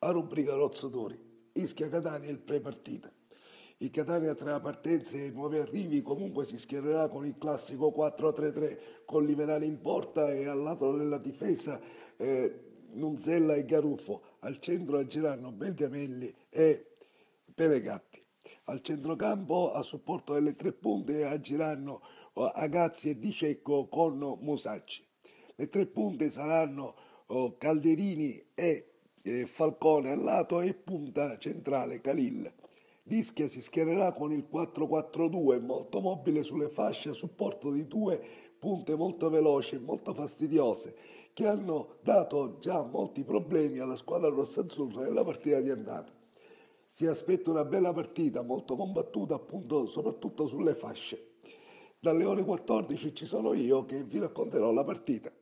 A rubrica Rozzodori. Ischia Catania il pre-partita. Il Catania tra partenze e nuovi arrivi comunque si schiererà con il classico 4-3-3 con Liverani in porta e al lato della difesa eh, Nunzella e Garuffo, al centro aggiranno Bergamelli e Pelegatti. Al centrocampo a supporto delle tre punte agiranno Agazzi e Di Cecco con Musacci. Le tre punte saranno oh, Calderini e eh, Falcone al lato e punta centrale Calil. L'Ischia si schiererà con il 4-4-2 molto mobile sulle fasce a supporto di due punte molto veloci e molto fastidiose che hanno dato già molti problemi alla squadra rossa-azzurra nella partita di andata. Si aspetta una bella partita molto combattuta appunto soprattutto sulle fasce. Dalle ore 14 ci sono io che vi racconterò la partita.